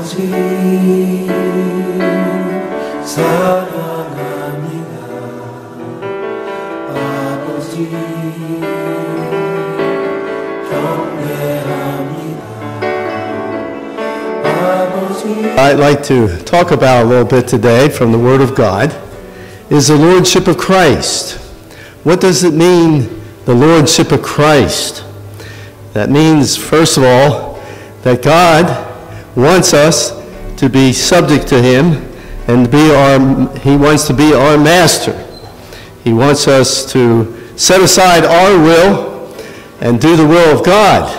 아버지 사랑합니다 아버지 경배합니다 아버지 I'd like to talk about a little bit today from the Word of God is the Lordship of Christ. What does it mean, the Lordship of Christ? That means, first of all, that God wants us to be subject to Him and be our, He wants to be our master. He wants us to set aside our will and do the will of God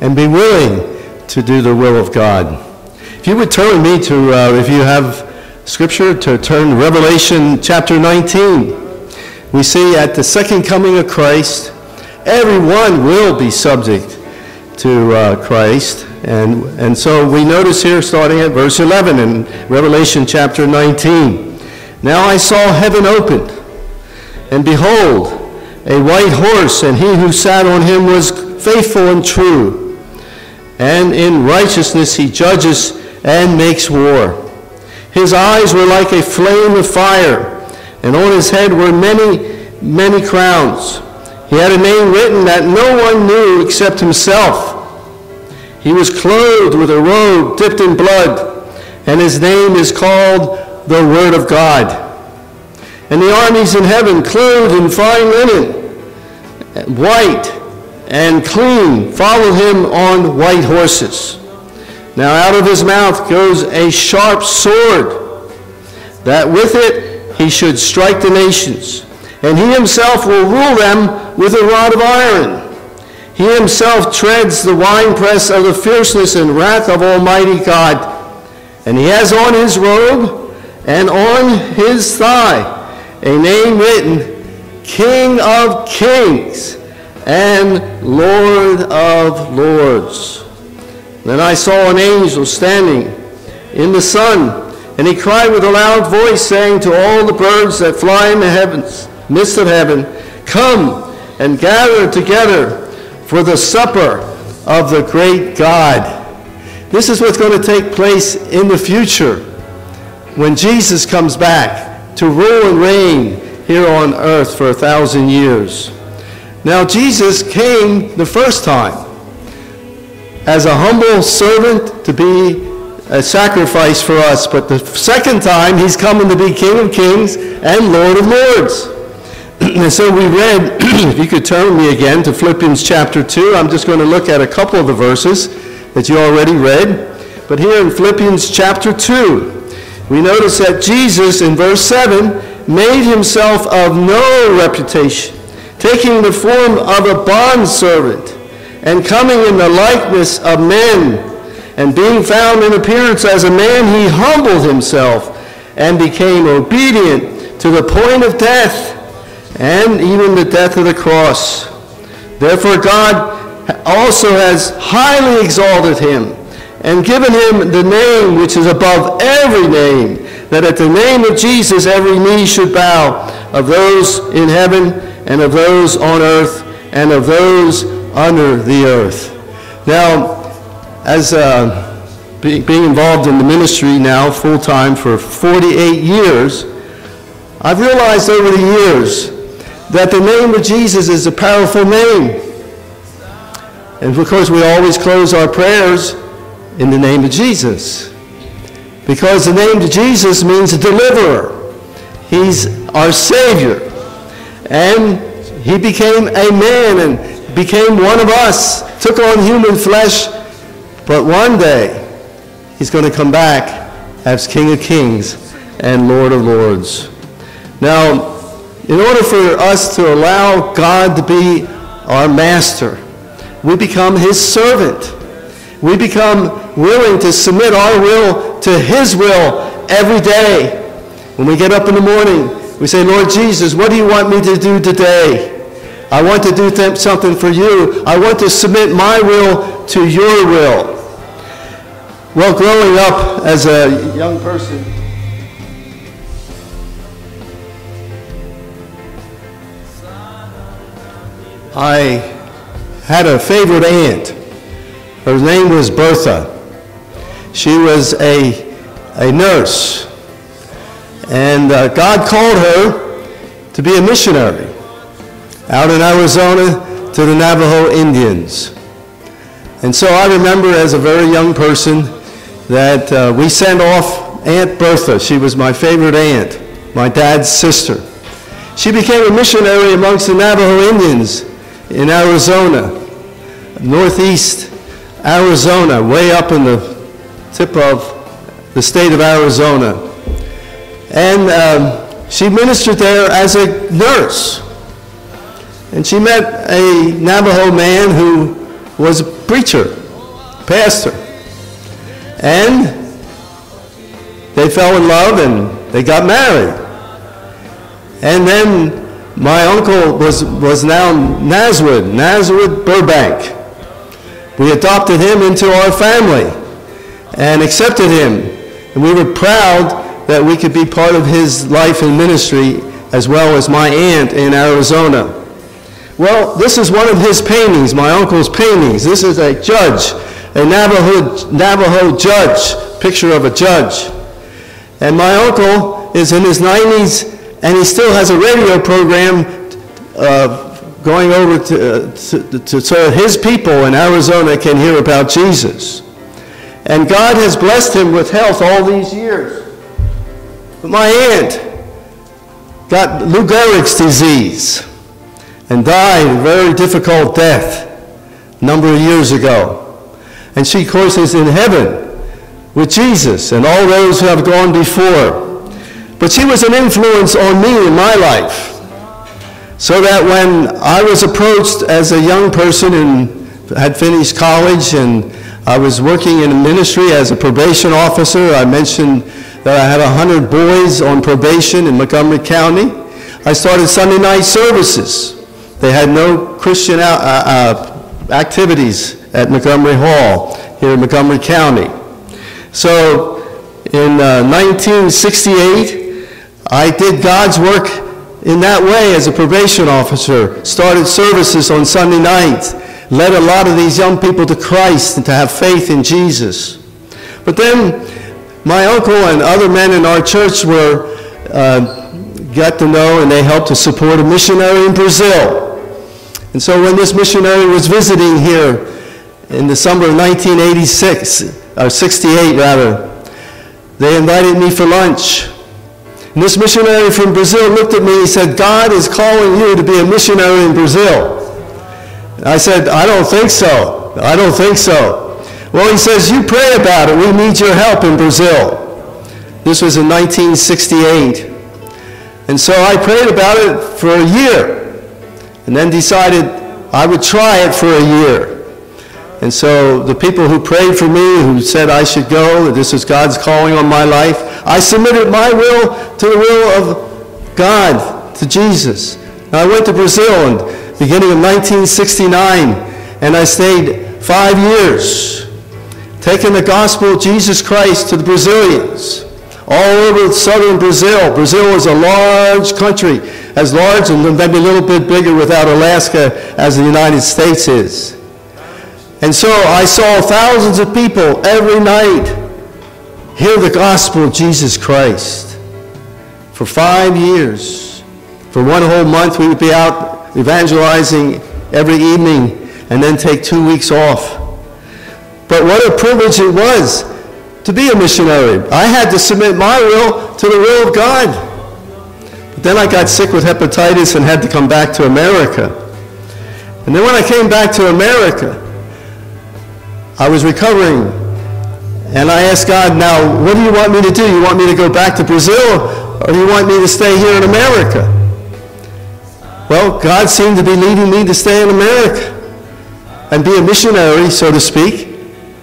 and be willing to do the will of God. If you would turn me to, uh, if you have scripture, to turn to Revelation chapter 19. We see at the second coming of Christ, everyone will be subject to uh, Christ. And, and so we notice here, starting at verse 11 in Revelation chapter 19. Now I saw heaven opened, and behold, a white horse, and he who sat on him was faithful and true. And in righteousness he judges and makes war. His eyes were like a flame of fire, and on his head were many, many crowns. He had a name written that no one knew except himself. He was clothed with a robe dipped in blood, and his name is called the Word of God. And the armies in heaven, clothed in fine linen, white and clean, follow him on white horses. Now out of his mouth goes a sharp sword, that with it he should strike the nations, and he himself will rule them with a rod of iron. He himself treads the winepress of the fierceness and wrath of Almighty God. And he has on his robe and on his thigh a name written, King of Kings and Lord of Lords. Then I saw an angel standing in the sun, and he cried with a loud voice, saying to all the birds that fly in the heavens, midst of heaven, Come and gather together for the supper of the great God. This is what's going to take place in the future when Jesus comes back to rule and reign here on earth for a thousand years. Now, Jesus came the first time as a humble servant to be a sacrifice for us, but the second time he's coming to be King of Kings and Lord of Lords. and so we read, if you could turn me again to Philippians chapter 2, I'm just going to look at a couple of the verses that you already read. But here in Philippians chapter 2, we notice that Jesus in verse 7 made himself of no reputation, taking the form of a bondservant and coming in the likeness of men, and being found in appearance as a man, he humbled himself and became obedient to the point of death, and even the death of the cross. Therefore, God also has highly exalted him and given him the name which is above every name, that at the name of Jesus every knee should bow, of those in heaven and of those on earth and of those under the earth. Now, as uh, be, being involved in the ministry now full time for 48 years, I've realized over the years that the name of Jesus is a powerful name. And of course, we always close our prayers in the name of Jesus. Because the name of Jesus means deliverer. He's our Savior. And he became a man and became one of us, took on human flesh. But one day, he's going to come back as King of Kings and Lord of Lords. Now, in order for us to allow God to be our master, we become his servant. We become willing to submit our will to his will every day. When we get up in the morning, we say, Lord Jesus, what do you want me to do today? I want to do th- something for you. I want to submit my will to your will. Well, growing up as a young person, I had a favorite aunt. Her name was Bertha. She was a, a nurse. And uh, God called her to be a missionary out in Arizona to the Navajo Indians. And so I remember as a very young person that uh, we sent off Aunt Bertha. She was my favorite aunt, my dad's sister. She became a missionary amongst the Navajo Indians in Arizona, northeast Arizona, way up in the tip of the state of Arizona. And um, she ministered there as a nurse. And she met a Navajo man who was a preacher, pastor. And they fell in love and they got married. And then my uncle was, was now Nazwood, Nazwood Burbank. We adopted him into our family and accepted him. And we were proud that we could be part of his life and ministry as well as my aunt in Arizona. Well, this is one of his paintings, my uncle's paintings. This is a judge, a Navajo, Navajo judge, picture of a judge. And my uncle is in his 90s and he still has a radio program uh, going over to, uh, to, to, so his people in Arizona can hear about Jesus. And God has blessed him with health all these years. But my aunt got Lou Gehrig's disease and died a very difficult death a number of years ago. And she, of course, is in heaven with Jesus and all those who have gone before. But she was an influence on me in my life. So that when I was approached as a young person and had finished college and I was working in a ministry as a probation officer, I mentioned that I had 100 boys on probation in Montgomery County. I started Sunday night services. They had no Christian uh, uh, activities at Montgomery Hall here in Montgomery County. So in uh, 1968, I did God's work in that way as a probation officer, started services on Sunday nights, led a lot of these young people to Christ and to have faith in Jesus. But then my uncle and other men in our church were, uh, got to know and they helped to support a missionary in Brazil. And so when this missionary was visiting here in the summer of 1986, or 68 rather, they invited me for lunch. And this missionary from Brazil looked at me and said, God is calling you to be a missionary in Brazil. I said, I don't think so. I don't think so. Well, he says, you pray about it. We need your help in Brazil. This was in 1968. And so I prayed about it for a year and then decided I would try it for a year. And so the people who prayed for me, who said I should go, that this is God's calling on my life, I submitted my will to the will of God, to Jesus. And I went to Brazil in the beginning of 1969, and I stayed five years, taking the gospel of Jesus Christ to the Brazilians all over southern Brazil. Brazil is a large country, as large and maybe a little bit bigger without Alaska as the United States is. And so I saw thousands of people every night hear the gospel of Jesus Christ. For five years, for one whole month, we would be out evangelizing every evening and then take two weeks off. But what a privilege it was to be a missionary. I had to submit my will to the will of God. But then I got sick with hepatitis and had to come back to America. And then when I came back to America, I was recovering. And I asked God, now, what do you want me to do? You want me to go back to Brazil or do you want me to stay here in America? Well, God seemed to be leading me to stay in America and be a missionary, so to speak,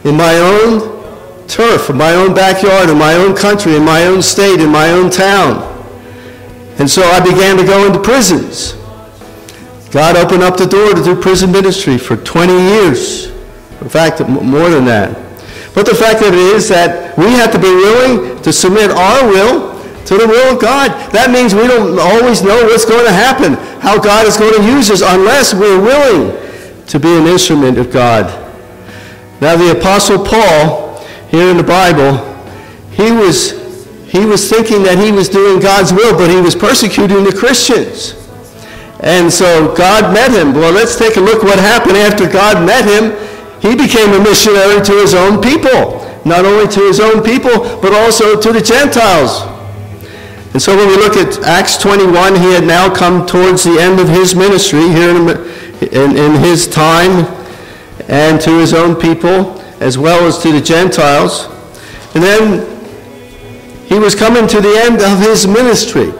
in my own turf, in my own backyard, in my own country, in my own state, in my own town. And so I began to go into prisons. God opened up the door to do prison ministry for 20 years. In fact, more than that. But the fact of it is that we have to be willing to submit our will to the will of God. That means we don't always know what's going to happen, how God is going to use us, unless we're willing to be an instrument of God. Now, the Apostle Paul, here in the Bible, he was, he was thinking that he was doing God's will, but he was persecuting the Christians. And so God met him. Well, let's take a look what happened after God met him. He became a missionary to his own people. Not only to his own people, but also to the Gentiles. And so when we look at Acts 21, he had now come towards the end of his ministry here in, in, in his time and to his own people as well as to the Gentiles. And then he was coming to the end of his ministry.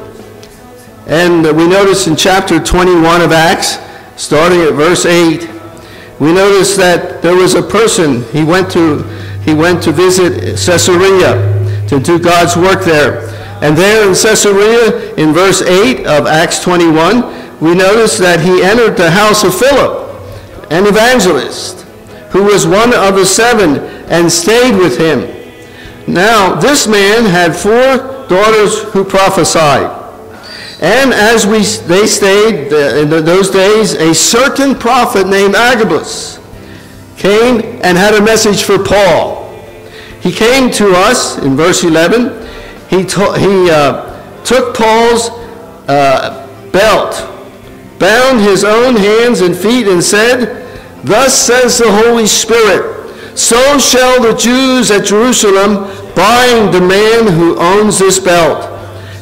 And we notice in chapter 21 of Acts, starting at verse 8, we notice that there was a person, he went to, he went to visit Caesarea to do God's work there. And there in Caesarea, in verse 8 of Acts 21, we notice that he entered the house of Philip, an evangelist, who was one of the seven, and stayed with him. Now, this man had four daughters who prophesied. And as we, they stayed in those days, a certain prophet named Agabus came and had a message for Paul. He came to us in verse 11. He, to, he uh, took Paul's uh, belt, bound his own hands and feet, and said, Thus says the Holy Spirit, so shall the Jews at Jerusalem bind the man who owns this belt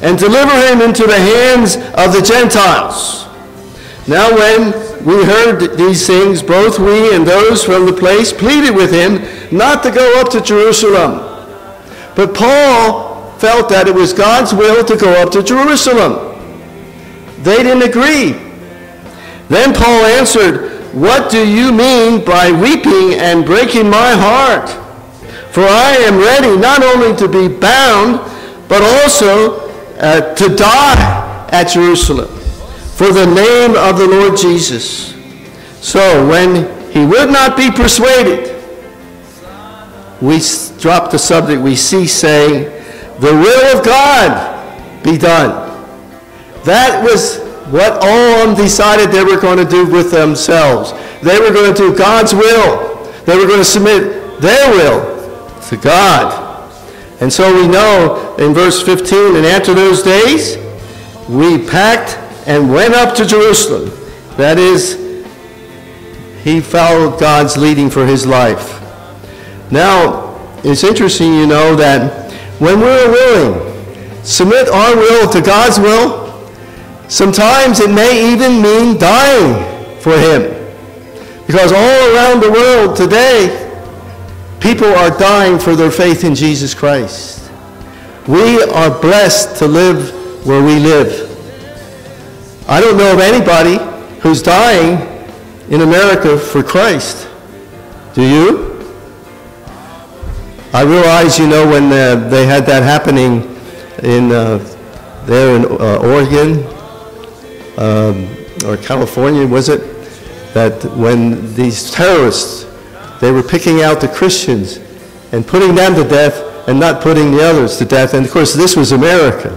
and deliver him into the hands of the Gentiles. Now when we heard these things, both we and those from the place pleaded with him not to go up to Jerusalem. But Paul felt that it was God's will to go up to Jerusalem. They didn't agree. Then Paul answered, What do you mean by weeping and breaking my heart? For I am ready not only to be bound, but also uh, to die at Jerusalem for the name of the Lord Jesus. So when he would not be persuaded, we drop the subject, we cease saying, the will of God be done. That was what all of them decided they were going to do with themselves. They were going to do God's will. They were going to submit their will to God. And so we know in verse 15, and after those days, we packed and went up to Jerusalem. That is, he followed God's leading for his life. Now, it's interesting, you know, that when we're willing, submit our will to God's will, sometimes it may even mean dying for him. Because all around the world today, People are dying for their faith in Jesus Christ. We are blessed to live where we live. I don't know of anybody who's dying in America for Christ. Do you? I realize, you know, when uh, they had that happening in uh, there in uh, Oregon um, or California, was it? That when these terrorists they were picking out the Christians and putting them to death and not putting the others to death. And of course, this was America.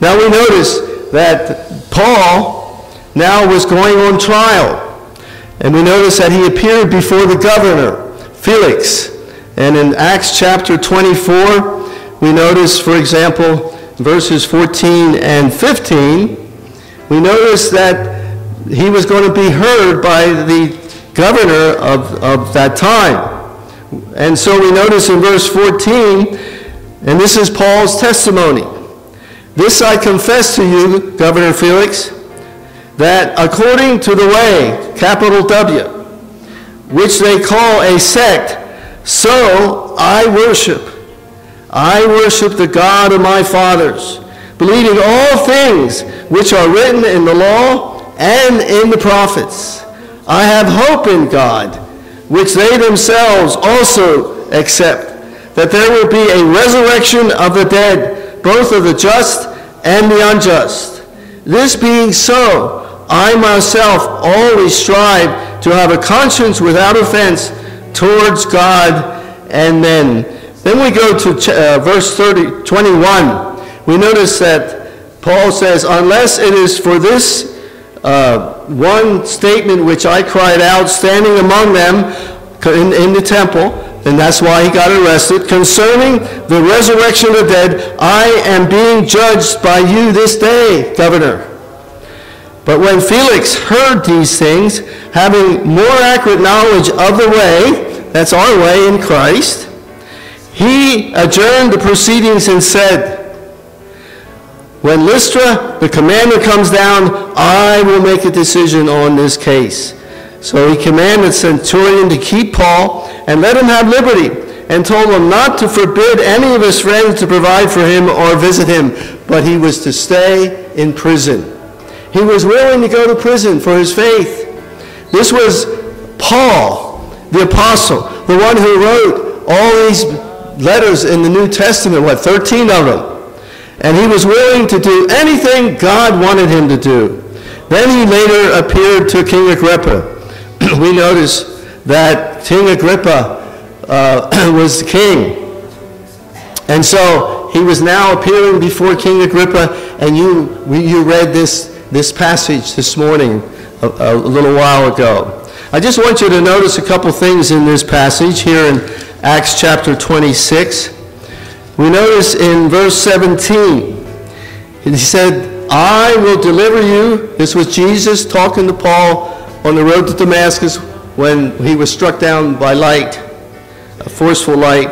Now we notice that Paul now was going on trial. And we notice that he appeared before the governor, Felix. And in Acts chapter 24, we notice, for example, verses 14 and 15, we notice that he was going to be heard by the governor of, of that time. And so we notice in verse 14, and this is Paul's testimony. This I confess to you, Governor Felix, that according to the way, capital W, which they call a sect, so I worship. I worship the God of my fathers, believing all things which are written in the law and in the prophets I have hope in God, which they themselves also accept, that there will be a resurrection of the dead, both of the just and the unjust. This being so, I myself always strive to have a conscience without offense towards God and men. Then we go to uh, verse 30, 21. We notice that Paul says, unless it is for this uh, one statement which I cried out standing among them in, in the temple, and that's why he got arrested, concerning the resurrection of the dead, I am being judged by you this day, governor. But when Felix heard these things, having more accurate knowledge of the way, that's our way in Christ, he adjourned the proceedings and said, When Lysias, the commander, comes down, I will make a decision on this case. So he commanded Centurion to keep Paul and let him have liberty, and told him not to forbid any of his friends to provide for him or visit him, but he was to stay in prison. He was willing to go to prison for his faith. This was Paul, the apostle, the one who wrote all these letters in the New Testament, what, 13 of them. And he was willing to do anything God wanted him to do. Then he later appeared to King Agrippa. we notice that King Agrippa uh, was king. And so he was now appearing before King Agrippa, and you, you read this, this passage this morning a, a little while ago. I just want you to notice a couple things in this passage here in Acts chapter 26. We notice in verse 17, he said, I will deliver you. This was Jesus talking to Paul on the road to Damascus when he was struck down by light, a forceful light,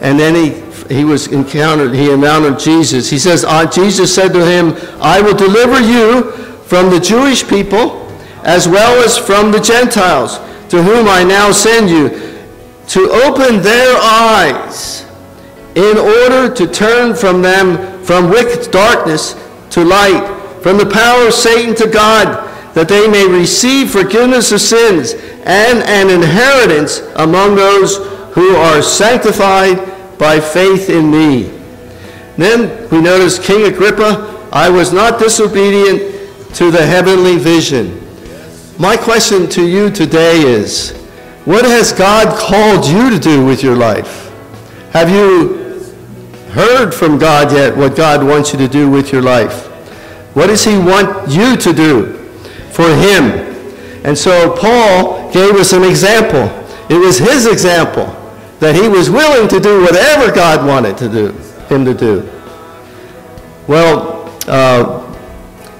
and then he he was encountered, he encountered Jesus. He says, Jesus said to him, I will deliver you from the Jewish people as well as from the Gentiles, to whom I now send you, to open their eyes in order to turn from them from wicked darkness to light, from the power of Satan to God, that they may receive forgiveness of sins and an inheritance among those who are sanctified by faith in me. Then we notice King Agrippa, I was not disobedient to the heavenly vision. My question to you today is, what has God called you to do with your life? Have you heard from God yet what God wants you to do with your life? What does he want you to do for him? And so Paul gave us an example. It was his example that he was willing to do whatever God wanted to do him to do. Well, uh,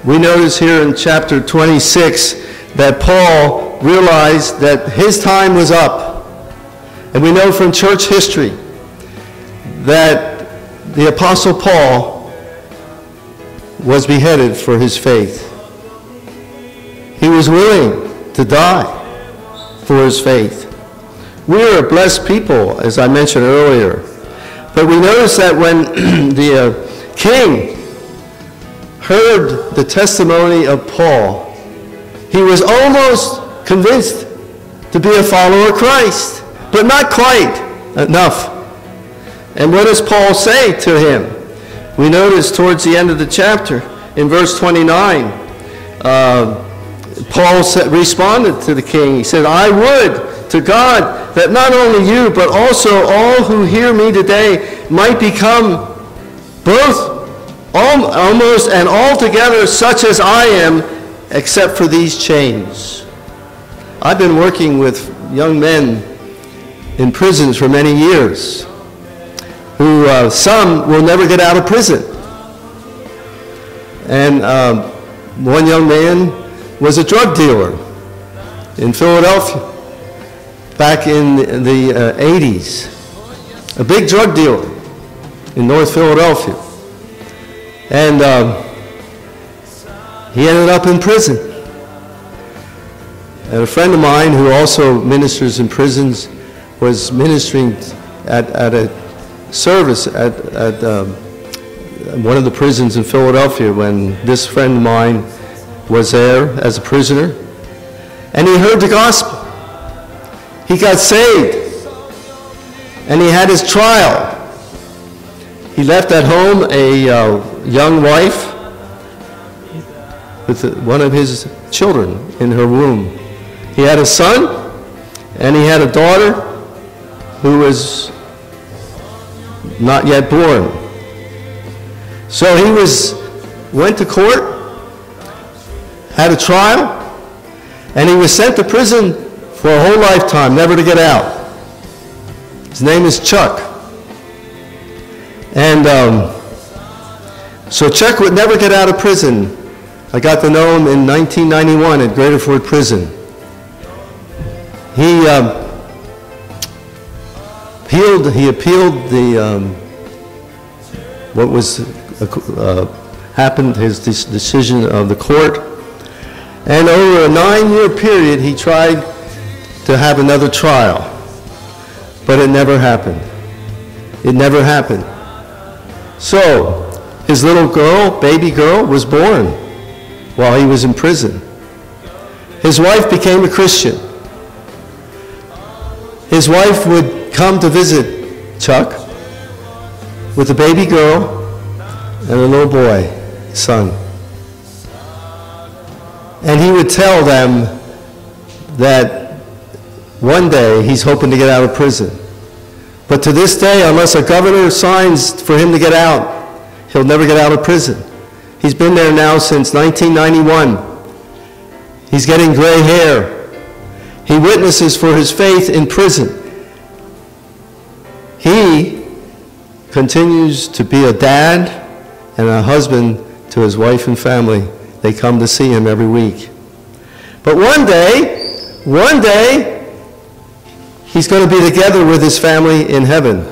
we notice here in chapter 26 that Paul realized that his time was up. And we know from church history that the Apostle Paul was beheaded for his faith. He was willing to die for his faith. We are a blessed people, as I mentioned earlier. But we notice that when the uh, king heard the testimony of Paul, he was almost convinced to be a follower of Christ, but not quite enough. And what does Paul say to him? We notice towards the end of the chapter, in verse 29, uh, Paul responded to the king. He said, I would to God that not only you, but also all who hear me today might become both almost and altogether such as I am, except for these chains. I've been working with young men in prisons for many years who uh, some will never get out of prison. And um, one young man was a drug dealer in Philadelphia back in the, uh, 80s. A big drug dealer in North Philadelphia. And um, he ended up in prison. And a friend of mine who also ministers in prisons was ministering at, at a service at, at um, one of the prisons in Philadelphia when this friend of mine was there as a prisoner. And he heard the gospel. He got saved. And he had his trial. He left at home a uh, young wife with one of his children in her womb. He had a son, and he had a daughter who was not yet born. So he was went to court, had a trial, and he was sent to prison for a whole lifetime, never to get out. His name is Chuck. And um, so Chuck would never get out of prison. I got to know him in 1991 at Graterford Prison. He um, He appealed the um, what was uh, happened. His de- decision of the court, and over a nine-year period, he tried to have another trial, but it never happened. It never happened. So, his little girl, baby girl, was born while he was in prison. His wife became a Christian. His wife would come to visit Chuck with a baby girl and a little boy, son. And he would tell them that one day he's hoping to get out of prison. But to this day, unless a governor signs for him to get out, he'll never get out of prison. He's been there now since 1991. He's getting gray hair. He witnesses for his faith in prison. He continues to be a dad and a husband to his wife and family. They come to see him every week. But one day, one day, he's going to be together with his family in heaven.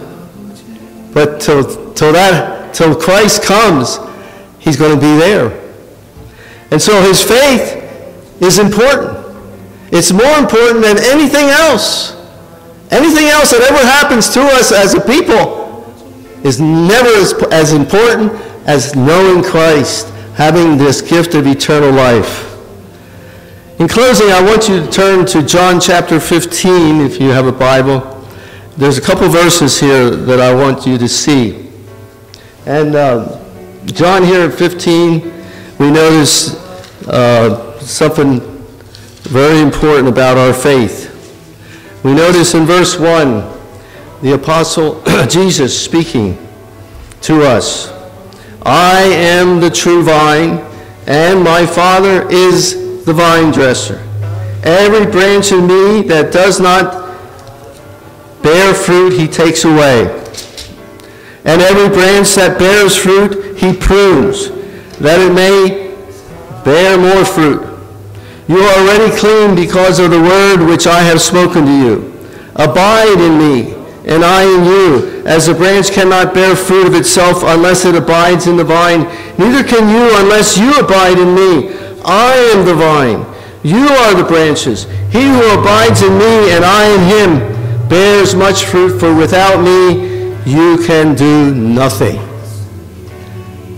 But till, till that, till Christ comes, he's going to be there. And so his faith is important. It's more important than anything else. Anything else that ever happens to us as a people is never as, as important as knowing Christ, having this gift of eternal life. In closing, I want you to turn to John chapter 15 if you have a Bible. There's a couple verses here that I want you to see. And uh, John here at 15, we notice uh, something very important about our faith. We notice in verse 1, the apostle Jesus speaking to us. I am the true vine, and my Father is the vine dresser. Every branch in me that does not bear fruit, he takes away. And every branch that bears fruit, he prunes, that it may bear more fruit. You are already clean because of the word which I have spoken to you. Abide in me, and I in you. As a branch cannot bear fruit of itself unless it abides in the vine, neither can you unless you abide in me. I am the vine. You are the branches. He who abides in me and I in him bears much fruit, for without me you can do nothing.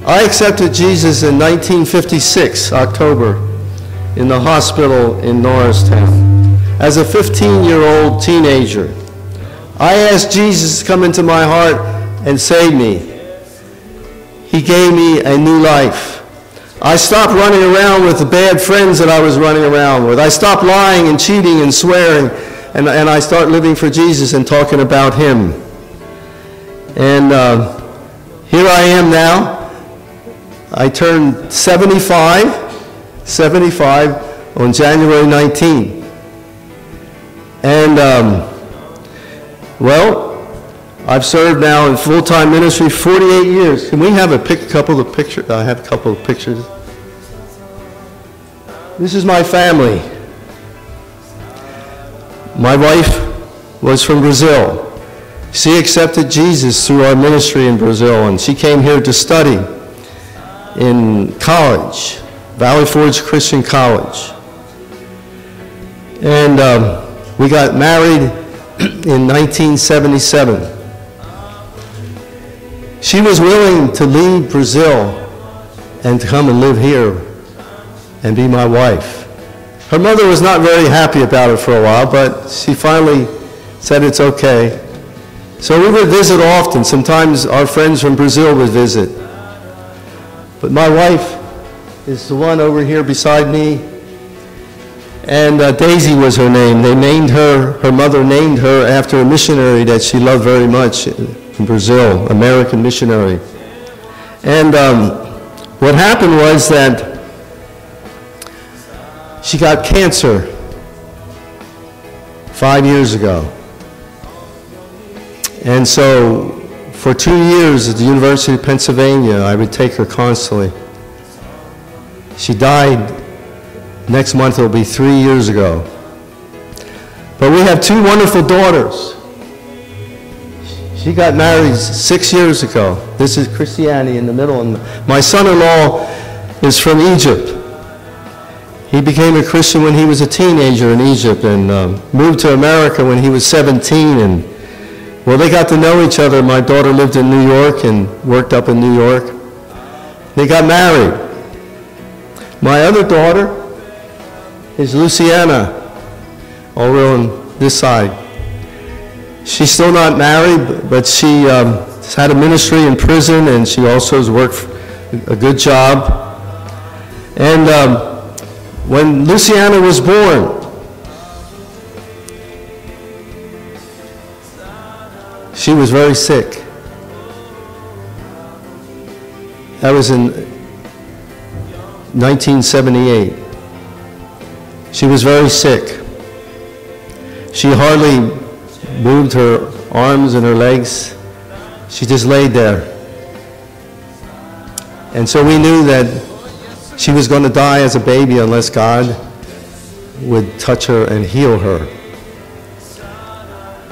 I accepted Jesus in 1956, October, in the hospital in Norristown. As a 15-year-old teenager, I asked Jesus to come into my heart and save me. He gave me a new life. I stopped running around with the bad friends that I was running around with. I stopped lying and cheating and swearing, and, and I start living for Jesus and talking about Him. And uh, here I am now. I turned 75, 75 on January 19. And, um, well, I've served now in full-time ministry 48 years. Can we have a pic, couple of pictures? I have a couple of pictures. This is my family. My wife was from Brazil. She accepted Jesus through our ministry in Brazil, and she came here to study in college, Valley Forge Christian College. And um, we got married in 1977. She was willing to leave Brazil and to come and live here and be my wife. Her mother was not very happy about it for a while, but she finally said it's okay. So we would visit often. Sometimes our friends from Brazil would visit. But my wife is the one over here beside me. And uh, Daisy was her name. They named her, her mother named her after a missionary that she loved very much in Brazil, American missionary. And um, what happened was that she got cancer five years ago. And so for two years at the University of Pennsylvania, I would take her constantly. She died, next month it'll be three years ago. But we have two wonderful daughters. She got married six years ago. This is Christiane in the middle. And my son-in-law is from Egypt. He became a Christian when he was a teenager in Egypt and um, moved to America when he was 17. And well, they got to know each other. My daughter lived in New York and worked up in New York. They got married. My other daughter is Luciana, over on this side. She's still not married, but she um, has had a ministry in prison, and she also has worked a good job. And um, when Luciana was born, she was very sick. That was in 1978. She was very sick. She hardly moved her arms and her legs. She just laid there. And so we knew that she was going to die as a baby unless God would touch her and heal her.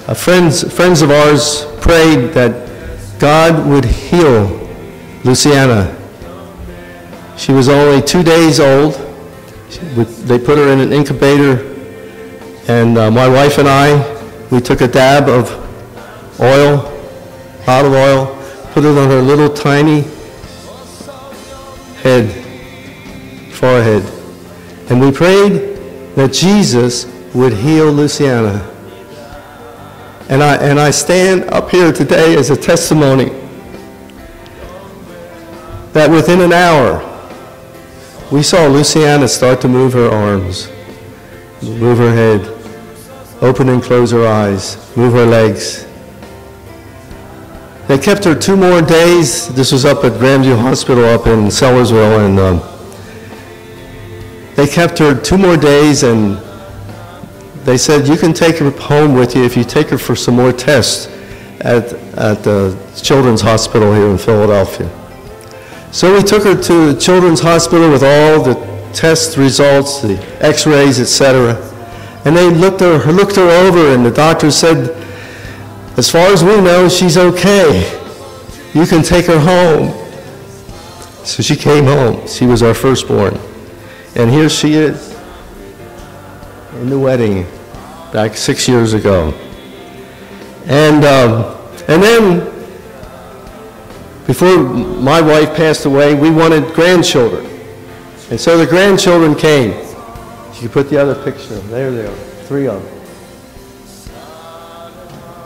Uh, friends, friends of ours prayed that God would heal Luciana. She was only two days old. They put her in an incubator, and uh, my wife and I, we took a dab of oil, olive oil, put it on her little tiny head, forehead, and we prayed that Jesus would heal Luciana. And I, and I stand up here today as a testimony that within an hour, we saw Luciana start to move her arms, move her head, open and close her eyes, move her legs. They kept her two more days. This was up at Grandview Hospital up in Sellersville, and um, they kept her two more days, and they said, you can take her home with you if you take her for some more tests at, at the Children's Hospital here in Philadelphia. So we took her to the Children's Hospital with all the test results, the x-rays, etc. And they looked her, looked her over and the doctor said, as far as we know, she's okay. You can take her home. So she came home. She was our firstborn. And here she is in the wedding back six years ago. And, um, and then, before my wife passed away, we wanted grandchildren. And so the grandchildren came. You put the other picture. There they are, three of them.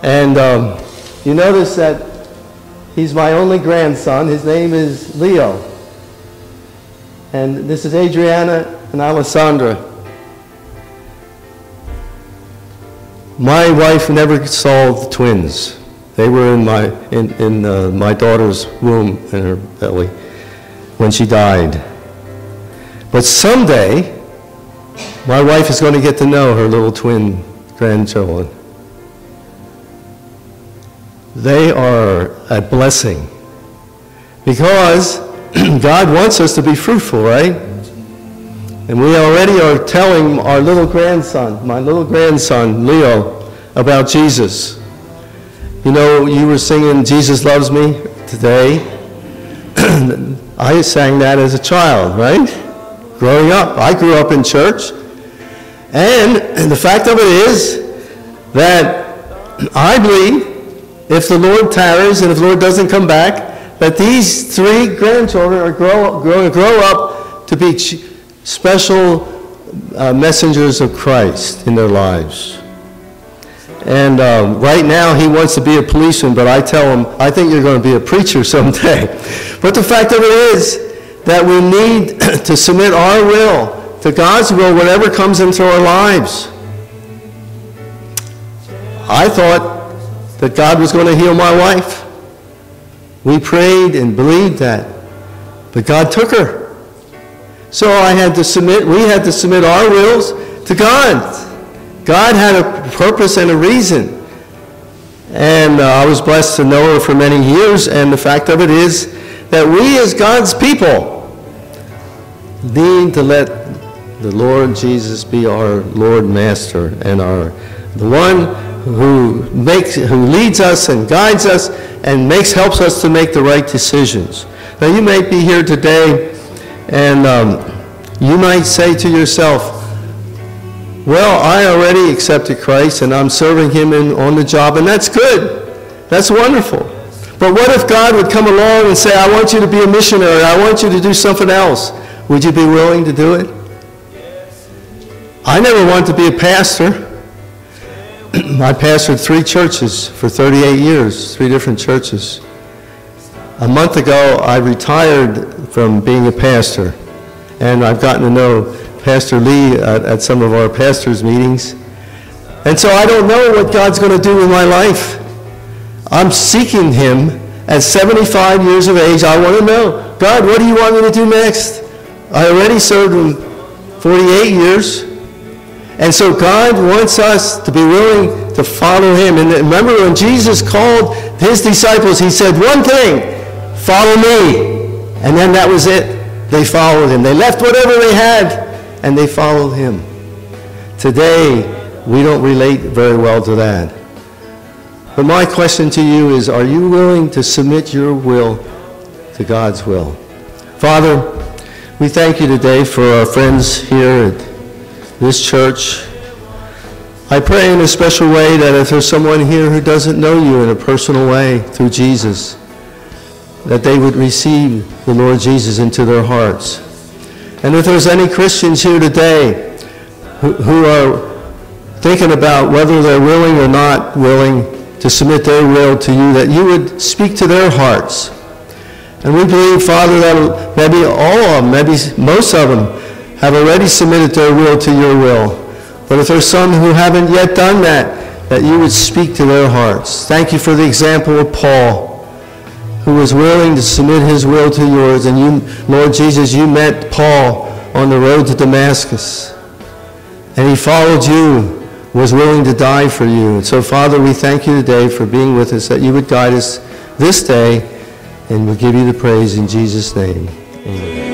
And um, you notice that he's my only grandson. His name is Leo. And this is Adriana and Alessandra. My wife never saw the twins. They were in my, in, in uh, my daughter's womb, in her belly, when she died. But someday, my wife is going to get to know her little twin grandchildren. They are a blessing because God wants us to be fruitful, right? And we already are telling our little grandson, my little grandson, Leo, about Jesus. You know, you were singing Jesus Loves Me today. I sang that as a child, right? Growing up. I grew up in church. And, and the fact of it is that I believe if the Lord tarries and if the Lord doesn't come back, that these three grandchildren are grow, grow, grow up to be special uh, messengers of Christ in their lives. And um, right now, he wants to be a policeman, but I tell him, I think you're going to be a preacher someday. But the fact of it is that we need to submit our will to God's will, whatever comes into our lives. I thought that God was going to heal my wife. We prayed and believed that. But God took her. So I had to submit, we had to submit our wills to God. God had a purpose and a reason. and uh, I was blessed to know her for many years, and the fact of it is that we as God's people need to let the Lord Jesus be our Lord Master and our the one who makes who leads us and guides us and makes helps us to make the right decisions. Now you may be here today and um, you might say to yourself, well, I already accepted Christ and I'm serving him in, on the job and that's good. That's wonderful. But what if God would come along and say, I want you to be a missionary, I want you to do something else. Would you be willing to do it? I never wanted to be a pastor. I pastored three churches for 38 years, three different churches. A month ago, I retired from being a pastor, and I've gotten to know Pastor Lee at, at some of our pastors' meetings. And so I don't know what God's going to do in my life. I'm seeking Him at 75 years of age. I want to know, God, what do you want me to do next? I already served Him 48 years. And so God wants us to be willing to follow him. And remember when Jesus called his disciples, he said one thing, follow me. And then that was it. They followed him. They left whatever they had and they followed him. Today, we don't relate very well to that. But my question to you is, are you willing to submit your will to God's will? Father, we thank you today for our friends here at this church. I pray in a special way that if there's someone here who doesn't know you in a personal way through Jesus, that they would receive the Lord Jesus into their hearts. And if there's any Christians here today who, who are thinking about whether they're willing or not willing to submit their will to you, that you would speak to their hearts. And we believe, Father, that maybe all of them, maybe most of them, have already submitted their will to your will. But if there's some who haven't yet done that, that you would speak to their hearts. Thank you for the example of Paul, who was willing to submit his will to yours. And you, Lord Jesus, you met Paul on the road to Damascus. And he followed you, was willing to die for you. And so, Father, we thank you today for being with us, that you would guide us this day, and we give you the praise in Jesus' name. Amen.